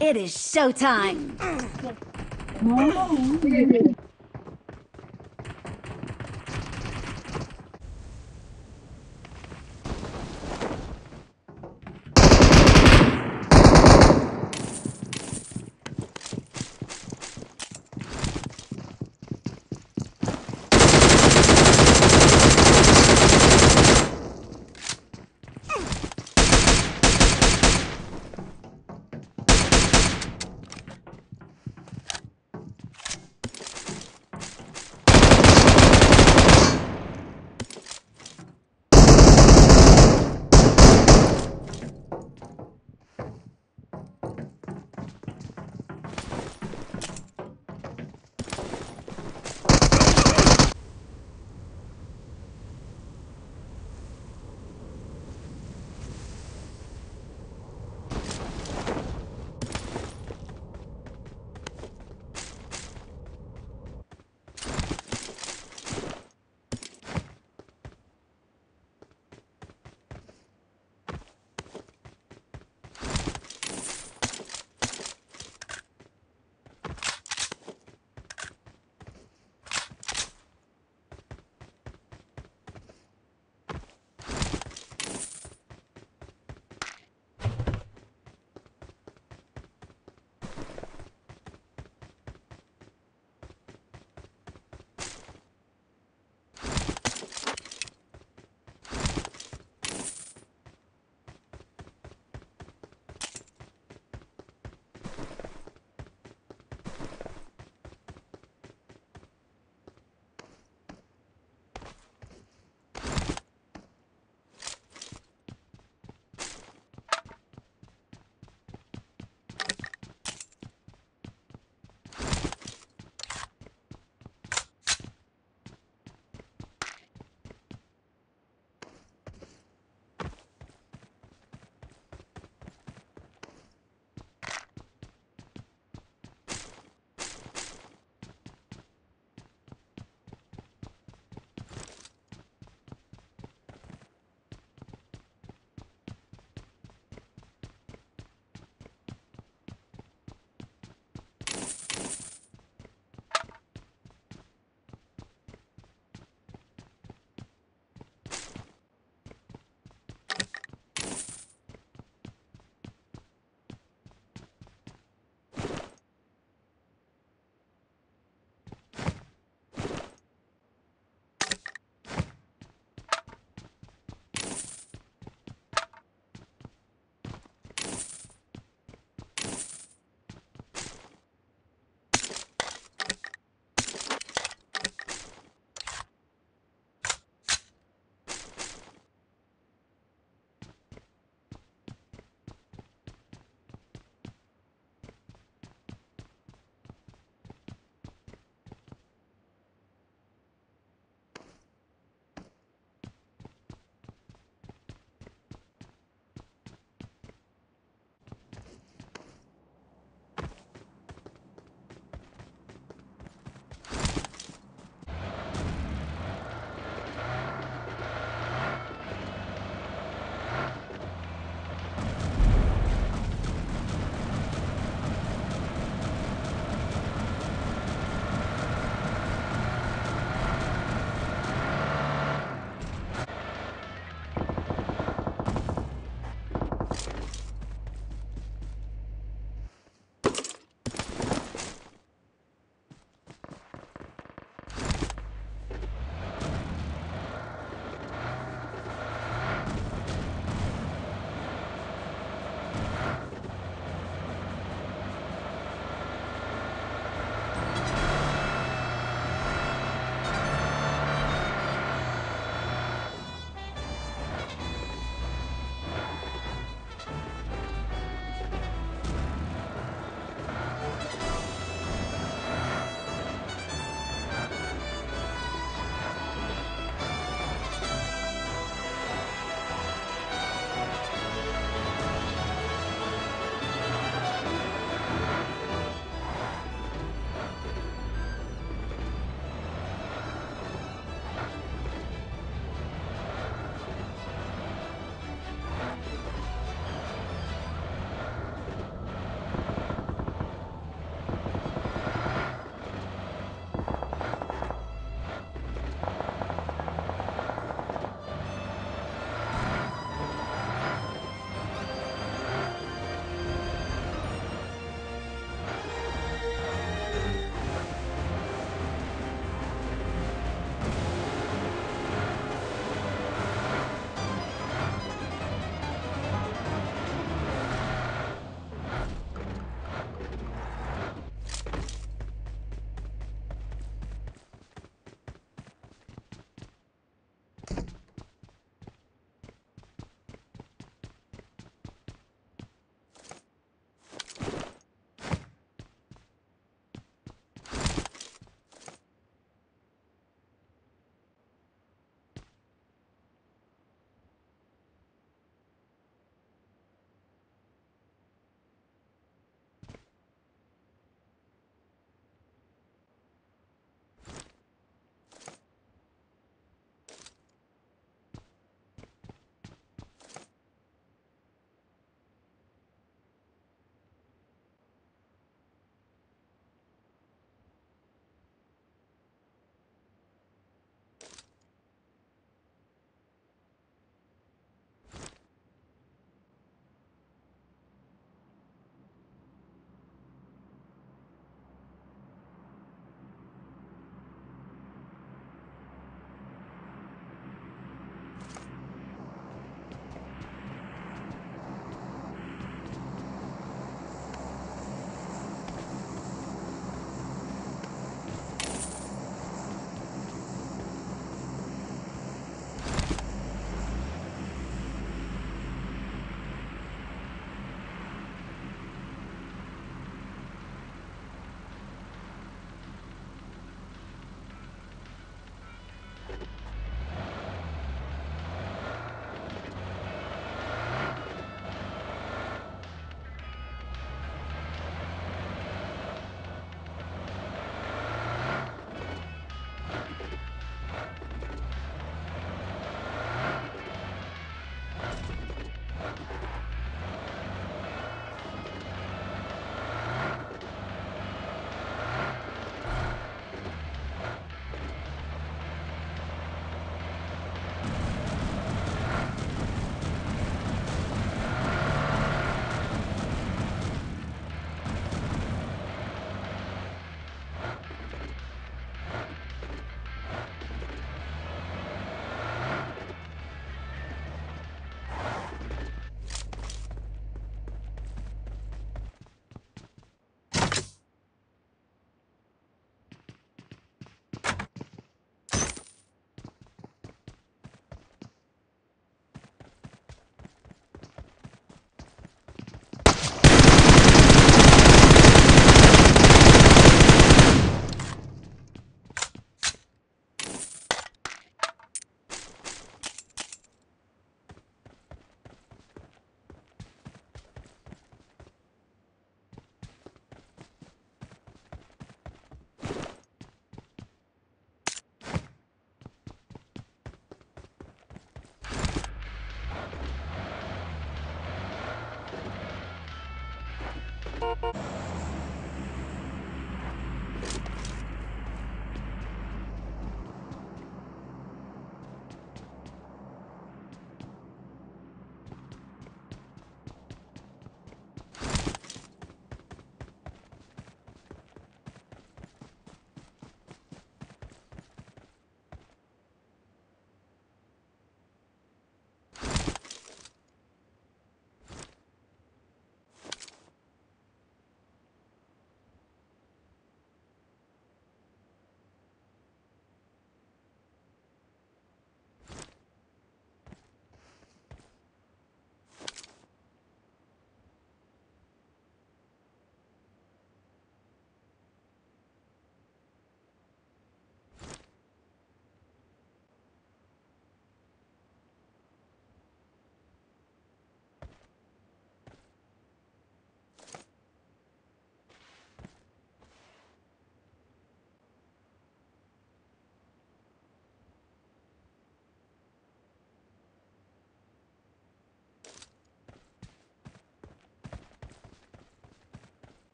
It is showtime.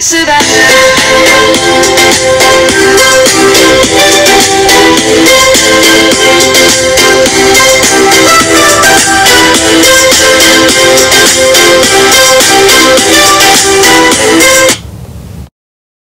so that I.